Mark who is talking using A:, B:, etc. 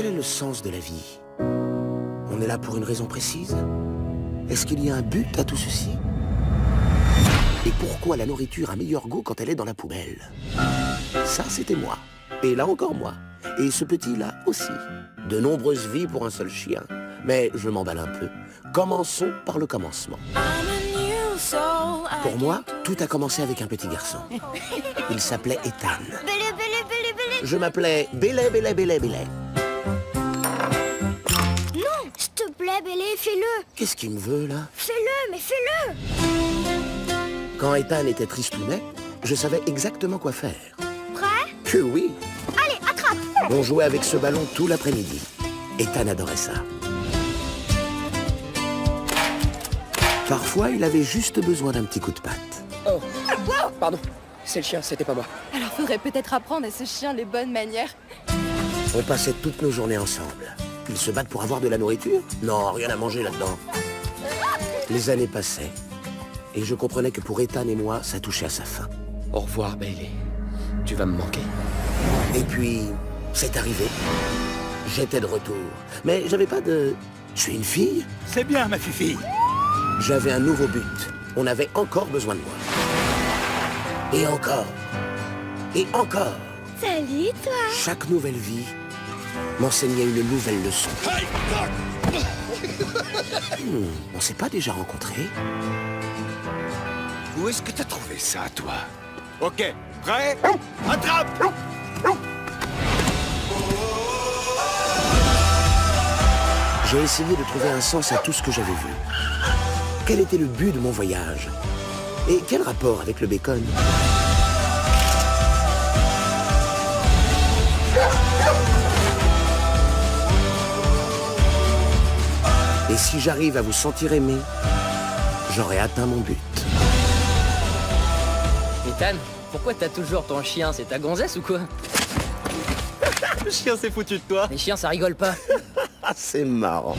A: Quel est le sens de la vie? On est là pour une raison précise? Est-ce qu'il y a un but à tout ceci? Et pourquoi la nourriture a meilleur goût quand elle est dans la poubelle? Ça, c'était moi. Et là encore moi. Et ce petit-là aussi. De nombreuses vies pour un seul chien. Mais je m'emballe un peu. Commençons par le commencement. Pour moi, tout a commencé avec un petit garçon. Il s'appelait Ethan. Je m'appelais Bélé, Bélé, Bélé, Bélé.
B: Bélé, fais-le.
A: Qu'est-ce qu'il me veut, là
B: Fais-le, mais fais-le.
A: Quand Ethan était tristounet, je savais exactement quoi faire.
B: Prêt
A: Que oui
B: Allez, attrape.
A: On jouait avec ce ballon tout l'après-midi. Ethan adorait ça. Parfois, il avait juste besoin d'un petit coup de patte.
C: Oh, pardon, c'est le chien, c'était pas moi.
D: Alors faudrait peut-être apprendre à ce chien les bonnes manières.
A: On passait toutes nos journées ensemble. Ils se battent pour avoir de la nourriture Non, rien à manger là-dedans. Les années passaient. Et je comprenais que pour Ethan et moi, ça touchait à sa fin.
C: Au revoir, Bailey. Tu vas me manquer.
A: Et puis, c'est arrivé. J'étais de retour. Mais j'avais pas de... Je suis une fille
E: C'est bien, ma fille.
A: J'avais un nouveau but. On avait encore besoin de moi. Et encore. Et encore.
B: Salut, toi.
A: Chaque nouvelle vie m'enseignait une nouvelle leçon. Hmm, on s'est pas déjà rencontrés.
E: Où est-ce que t'as trouvé ça, toi? Ok, prêt? Attrape!
A: J'ai essayé de trouver un sens à tout ce que j'avais vu. Quel était le but de mon voyage? Et quel rapport avec le bacon? Et si j'arrive à vous sentir aimé, j'aurai atteint mon but.
C: Ethan, pourquoi t'as toujours ton chien? C'est ta gonzesse ou quoi?
E: Le chien s'est foutu de toi
C: Les chiens, ça rigole pas.
A: Ah, c'est marrant.